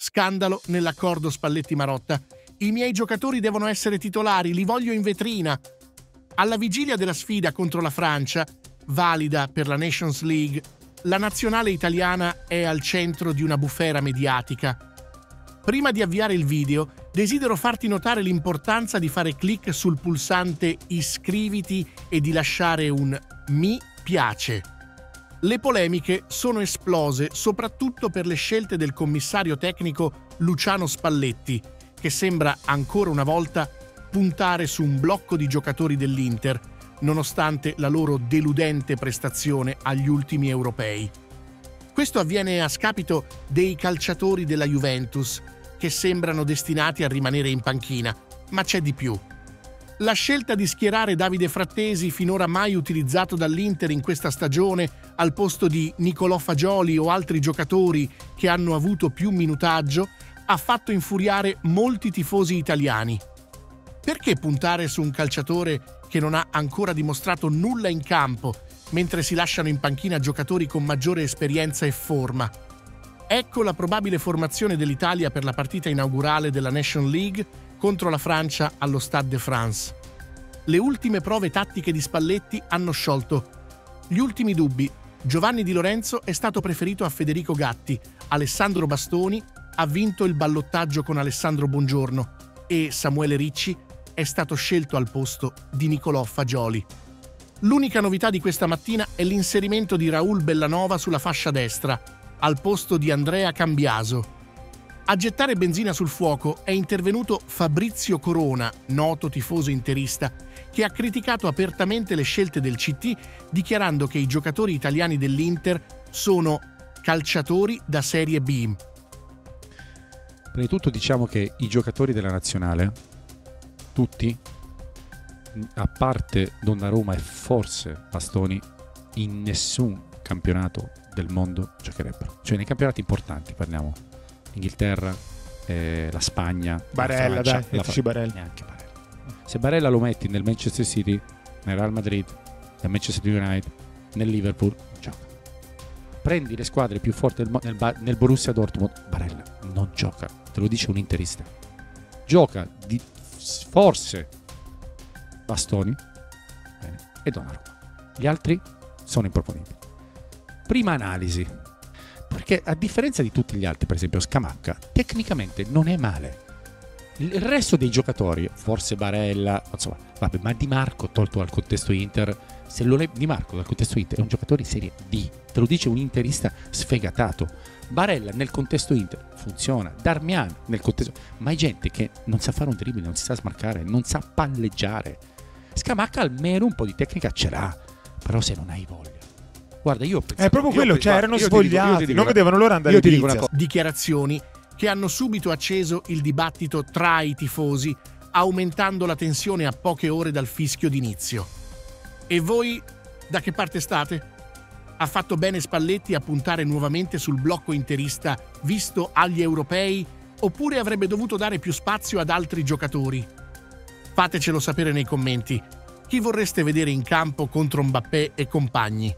Scandalo nell'accordo Spalletti-Marotta. I miei giocatori devono essere titolari, li voglio in vetrina. Alla vigilia della sfida contro la Francia, valida per la Nations League, la nazionale italiana è al centro di una bufera mediatica. Prima di avviare il video, desidero farti notare l'importanza di fare clic sul pulsante iscriviti e di lasciare un mi piace. Le polemiche sono esplose soprattutto per le scelte del commissario tecnico Luciano Spalletti, che sembra ancora una volta puntare su un blocco di giocatori dell'Inter, nonostante la loro deludente prestazione agli ultimi europei. Questo avviene a scapito dei calciatori della Juventus, che sembrano destinati a rimanere in panchina, ma c'è di più. La scelta di schierare Davide Frattesi, finora mai utilizzato dall'Inter in questa stagione, al posto di Nicolò Fagioli o altri giocatori che hanno avuto più minutaggio, ha fatto infuriare molti tifosi italiani. Perché puntare su un calciatore che non ha ancora dimostrato nulla in campo, mentre si lasciano in panchina giocatori con maggiore esperienza e forma? Ecco la probabile formazione dell'Italia per la partita inaugurale della Nation League contro la Francia allo Stade de France. Le ultime prove tattiche di Spalletti hanno sciolto gli ultimi dubbi. Giovanni Di Lorenzo è stato preferito a Federico Gatti, Alessandro Bastoni ha vinto il ballottaggio con Alessandro Buongiorno e Samuele Ricci è stato scelto al posto di Nicolò Fagioli. L'unica novità di questa mattina è l'inserimento di Raul Bellanova sulla fascia destra, al posto di Andrea Cambiaso, a gettare benzina sul fuoco è intervenuto Fabrizio Corona, noto tifoso interista, che ha criticato apertamente le scelte del CT dichiarando che i giocatori italiani dell'Inter sono calciatori da Serie B. Prima di tutto diciamo che i giocatori della nazionale, tutti, a parte Donnarumma e forse Bastoni, in nessun campionato del mondo giocherebbero. Cioè nei campionati importanti parliamo Inghilterra, eh, la Spagna, Barella, la Francia, dai, la Fra- Barella. Neanche Barella. Se Barella lo metti nel Manchester City, nel Real Madrid, nel Manchester United, nel Liverpool, gioca. Prendi le squadre più forti del nel, Ba- nel Borussia Dortmund, Barella non gioca, te lo dice un interista. Gioca di forse Bastoni bene, e Donnarumma. Gli altri sono improponibili. Prima analisi, perché a differenza di tutti gli altri, per esempio Scamacca, tecnicamente non è male. Il resto dei giocatori, forse Barella, insomma, vabbè, ma Di Marco tolto dal contesto Inter, se lo levi Di Marco dal contesto Inter è un giocatore di serie D, te lo dice un interista sfegatato. Barella nel contesto Inter funziona, Darmian nel contesto, ma è gente che non sa fare un dribbling, non si sa smarcare, non sa palleggiare. Scamacca almeno un po' di tecnica ce l'ha, però se non hai voglia. Guarda, io pensato- È proprio io quello, cioè erano svogliati, dico non vedevano l'ora andare io ti in dico una cosa. Dichiarazioni che hanno subito acceso il dibattito tra i tifosi, aumentando la tensione a poche ore dal fischio d'inizio. E voi da che parte state? Ha fatto bene Spalletti a puntare nuovamente sul blocco interista visto agli europei oppure avrebbe dovuto dare più spazio ad altri giocatori? Fatecelo sapere nei commenti. Chi vorreste vedere in campo contro Mbappé e compagni?